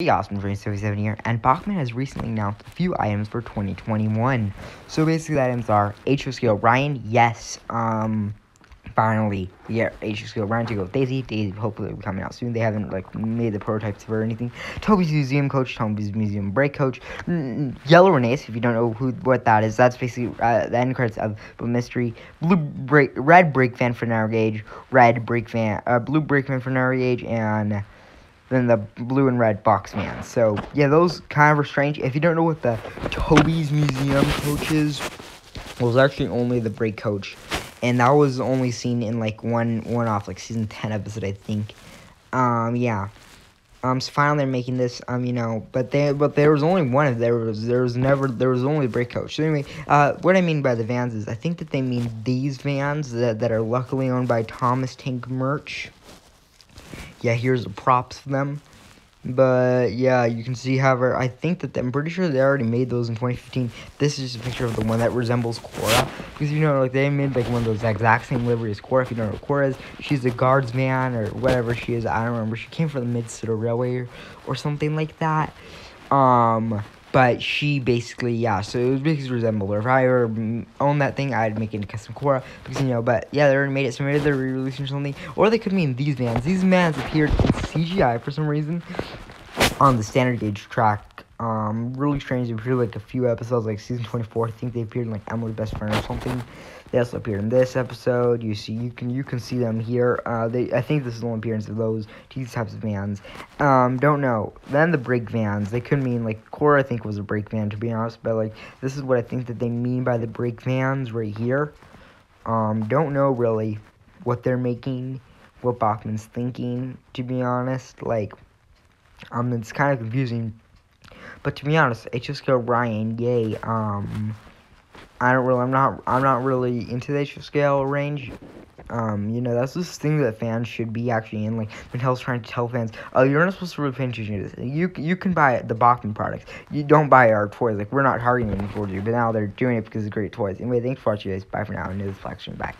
Hey Awesometrain 77 here, and Bachmann has recently announced a few items for 2021. So basically, the items are HSK Orion, yes, um, finally, yeah, HSK Orion to go Daisy. Daisy hopefully will be coming out soon. They haven't like made the prototypes for anything. Toby's Museum Coach, Toby's Museum Brake Coach, mm, Yellow Rheneas. If you don't know who what that is, that's basically uh, the end credits of the mystery. Blue brake, red brake fan for Narrow Gauge, red brake fan, uh, blue brake fan for Narrow Gauge, and than the blue and red box man. So yeah, those kind of are strange. If you don't know what the Toby's Museum coach is, it was actually only the brake coach, and that was only seen in like one one off like season ten episode, I think. Um, yeah. Um, so finally they're making this. Um, you know, but they but there was only one of there was there was never there was only brake coach. So anyway, uh, what I mean by the vans is I think that they mean these vans that that are luckily owned by Thomas Tank Merch yeah, here's the props for them. But yeah, you can see however I think that I'm pretty sure they already made those in 2015. This is just a picture of the one that resembles Cora. Because you know, like they made like one of those exact same livery as Cora. If you don't know what Cora is, she's the guardsman or whatever she is. I don't remember. She came from the Mid-City Railway or, or something like that. Um but she basically, yeah, so it was basically resemble her. If I ever owned that thing, I'd make it into custom Cora. Because, you know, but yeah, they already made it, so maybe they're re releasing or something. Or they could mean these vans. These vans appeared in CGI for some reason on the standard gauge track. Um, really strange. They appeared like a few episodes, like season 24. I think they appeared in like Emily's Best Friend or something. They also appeared in this episode. You see, you can you can see them here. Uh, they I think this is the only appearance of those these types of vans. Um, don't know. Then the brake vans. They could mean like Cora. I think was a brake van to be honest, but like this is what I think that they mean by the brake vans right here. Um, don't know really what they're making, what Bachmann's thinking. To be honest, like um, it's kind of confusing. But to be honest, HSK Ryan, yay. Um, I don't really, I'm not, I'm not really into the HSK scale range. Um, you know, that's this thing that fans should be actually in. Like, Mattel's trying to tell fans, oh, you're not supposed to to this. You, you can buy the Bachmann products. You don't buy our toys. Like, we're not targeting towards you, but now they're doing it because it's great toys. Anyway, thanks for watching, guys. Bye for now. And this flexion. Bye.